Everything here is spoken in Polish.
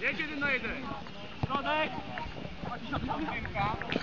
Jedź jeden na jeden. Środek. Pa!